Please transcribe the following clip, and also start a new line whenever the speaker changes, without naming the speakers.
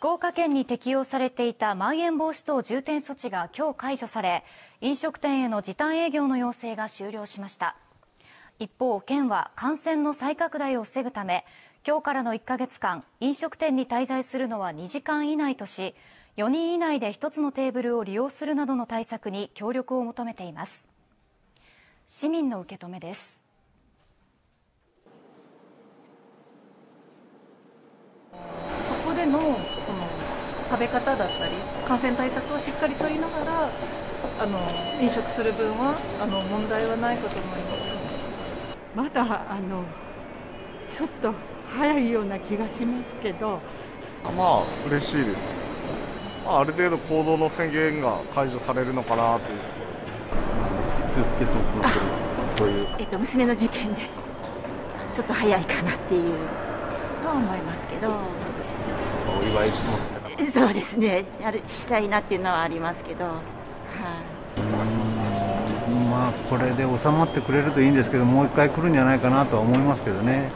福岡県に適用されていたまん延防止等重点措置が今日解除され飲食店への時短営業の要請が終了しました。一方県は感染の再拡大を防ぐため今日からの1ヶ月間飲食店に滞在するのは2時間以内とし4人以内で1つのテーブルを利用するなどの対策に協力を求めています。市民の受け止めです。
そこでのその食べ方だったり感染対策をしっかり取りながらあの飲食する分はあの問題はないかと思います
まだあのちょっと早いような気がしますけど。
まあ嬉しいです、まあ、ある程度行動の宣言が解除されるのかなという。
スーツケースを持ってるという。
えっと、娘の事件でちょっと早いかなっていうのは思いますけど。
お祝いしますね
そうですね。やるしたいなっていうのはありますけど。はい、
まあこれで収まってくれるといいんですけどもう一回来るんじゃないかなとは思いますけどね。